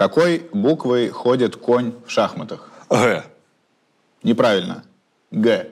Какой буквой ходит конь в шахматах? Г. Неправильно. Г.